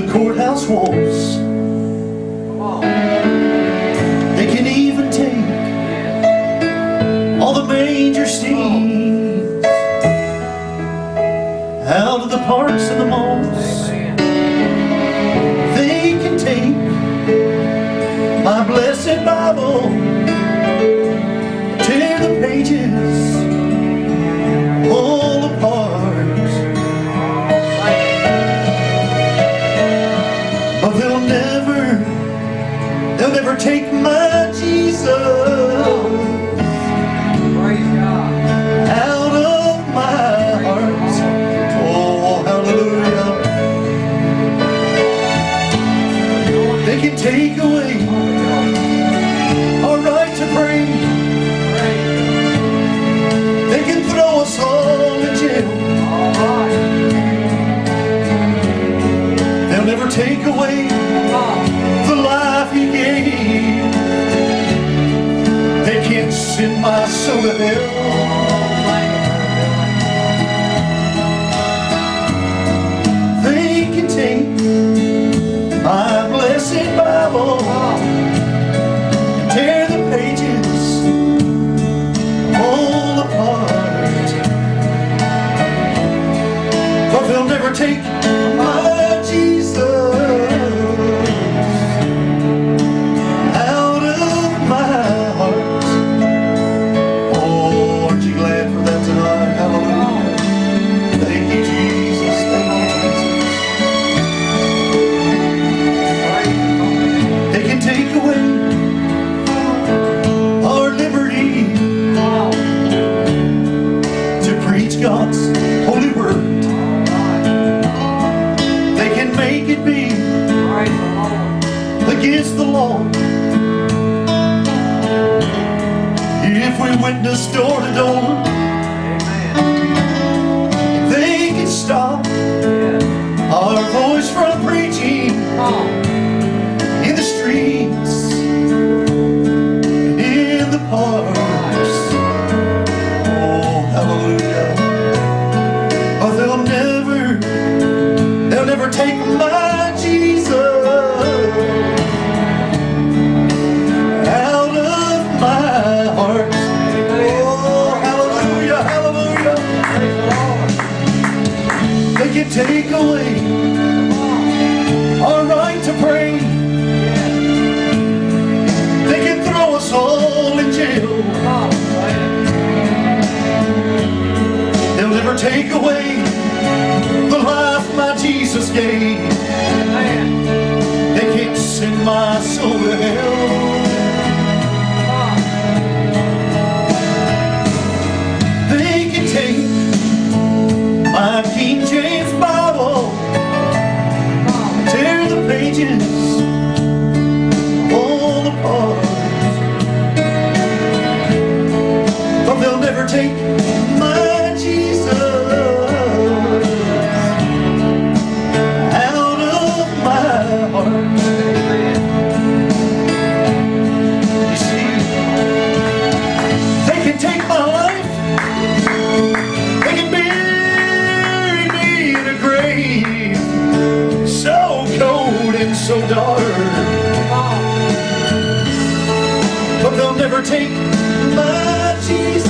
the courthouse walls. They can even take all the major scenes out of the parks and the malls. They can take my blessed Bible, tear the pages they'll never, they'll never take my Jesus take away the life He gave. They can't send my soul to hell. They can take my blessed Bible tear the pages all apart. But they'll never take my against the law. If we witness door to door, Amen. they can stop our voice from preaching in the streets, in the parks. Oh, hallelujah. But they'll never, they'll never take They'll never take away the life my Jesus gave. They can't send my soul to hell. They can take my King James Bible, tear the pages so dark. But they'll never take my Jesus.